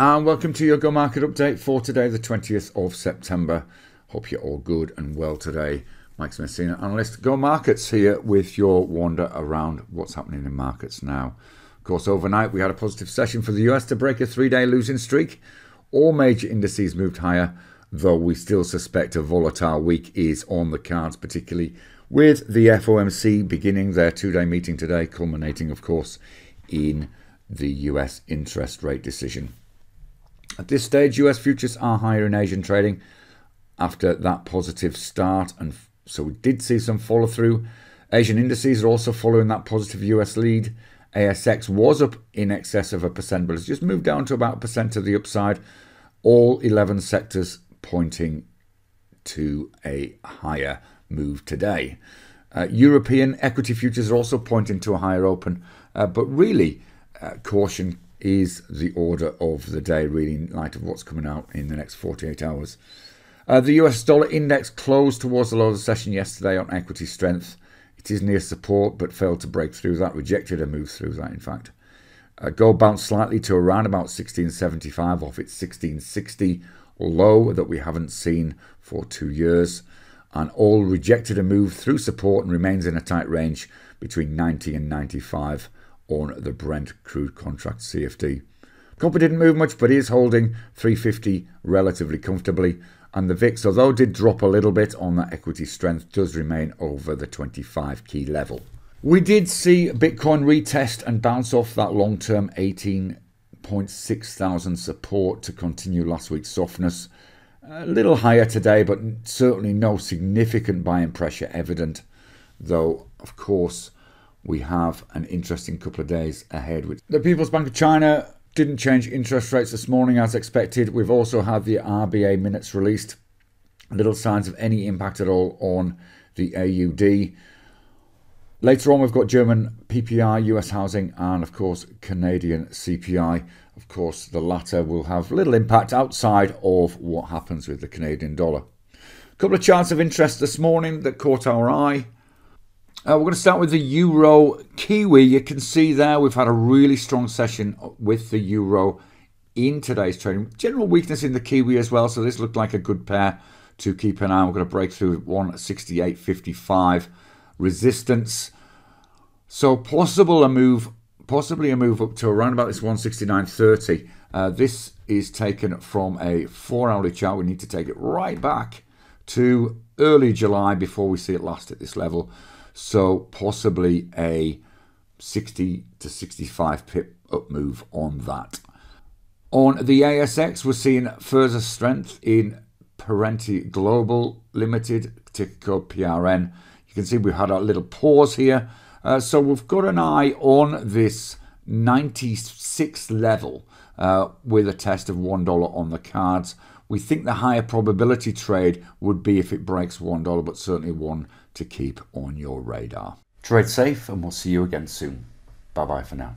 And welcome to your Go Market Update for today, the 20th of September. Hope you're all good and well today. Mike Messina, analyst, Go Markets here with your wander around what's happening in markets now. Of course, overnight we had a positive session for the US to break a three day losing streak. All major indices moved higher, though we still suspect a volatile week is on the cards, particularly with the FOMC beginning their two day meeting today, culminating, of course, in the US interest rate decision. At this stage, US futures are higher in Asian trading after that positive start, and so we did see some follow through. Asian indices are also following that positive US lead. ASX was up in excess of a percent, but it's just moved down to about a percent to the upside. All 11 sectors pointing to a higher move today. Uh, European equity futures are also pointing to a higher open, uh, but really, uh, caution is the order of the day, really, in light of what's coming out in the next 48 hours. Uh, the US dollar index closed towards the low of the session yesterday on equity strength. It is near support but failed to break through that, rejected a move through that, in fact. Uh, gold bounced slightly to around about 1675 off its 1660 low that we haven't seen for two years. And all rejected a move through support and remains in a tight range between 90 and 95 on the Brent crude contract CFD. Copper didn't move much, but is holding 350 relatively comfortably. And the VIX, although did drop a little bit on that equity strength, does remain over the 25 key level. We did see Bitcoin retest and bounce off that long term 18.6 thousand support to continue last week's softness. A little higher today, but certainly no significant buying pressure evident, though, of course, we have an interesting couple of days ahead. The People's Bank of China didn't change interest rates this morning as expected. We've also had the RBA minutes released. Little signs of any impact at all on the AUD. Later on, we've got German PPI, US housing, and of course, Canadian CPI. Of course, the latter will have little impact outside of what happens with the Canadian dollar. A couple of charts of interest this morning that caught our eye. Uh, we're going to start with the Euro Kiwi. You can see there we've had a really strong session with the Euro in today's trading. General weakness in the Kiwi as well, so this looked like a good pair to keep an eye on. We're going to break through 168.55 resistance. So possible a move, possibly a move up to around about this 169.30. Uh, this is taken from a four-hourly chart. We need to take it right back to early July before we see it last at this level. So possibly a 60 to 65 pip up move on that. On the ASX, we're seeing further strength in Perenti Global Limited, ticker code PRN. You can see we've had a little pause here. Uh, so we've got an eye on this 96 level uh, with a test of $1 on the cards. We think the higher probability trade would be if it breaks $1, but certainly one to keep on your radar. Trade safe, and we'll see you again soon. Bye bye for now.